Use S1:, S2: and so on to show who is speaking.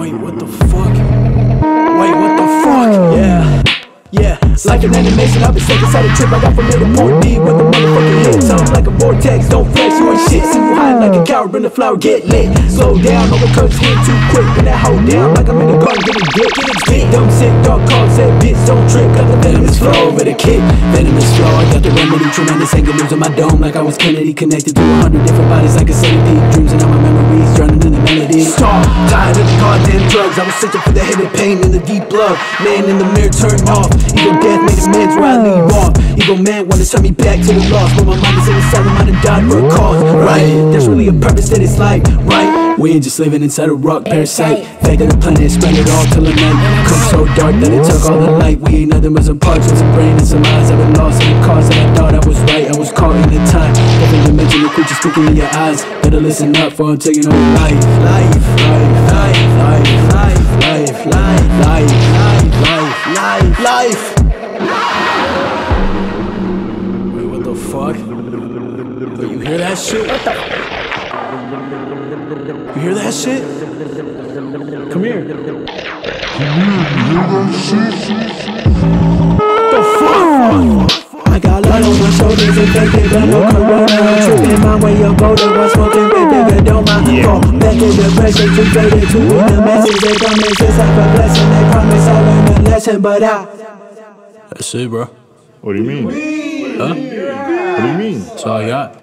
S1: Wait, what the fuck? Yeah, like an animation, I've been taking side a trip. I got from to Port B with the motherfucking hit. Sounds like a vortex, don't flex, you ain't shit. Super high like a coward in the flower, get lit. Slow down, all the curves hit too quick. Bring that hoe down like I'm in the garden, getting dick. Big dumb sick, dog call, said bitch, don't trip. Got the venomous flow over the kick. Venomous flow, I got the remedy, tremendous anger losing my dome like I was Kennedy. Connected to a hundred different bodies like a centipede. Dreams and all my memories drowning in the melody. Stop, tired of the goddamn drugs. I was searching for the hidden pain in the deep love. Man in the mirror turned off. Ego death made amends where I leave off. Ego man wanna turn me back to the lost. But my mind is in the asylum, I done died for a cause. Right, there's really a purpose that it's like, right? We ain't just living inside a rock parasite. Fate of the planet, spread it all till the night. Come so dark that it took all the light. We ain't nothing but some parts with some brain and some eyes. I've been lost in the cause that I thought I was right. I was caught in the time. The speaking in your eyes. Better listen up for I'm taking over life. Life, life, life, life, life, life, life, life, life, life, life. Wait, what the fuck? Wait, you hear that shit? What the? You hear that shit? Come here. The my shoulders, infected, got no corona. I'm tripping my way up, older, I'm smoking, baby, but don't mind. Fall back in depression, too faded to win the message. They don't make sense, have a blessing. They promise I learned a lesson, but I. That's it, bro.
S2: What do you mean?
S1: Huh?
S2: What do you mean?
S1: That's all I got.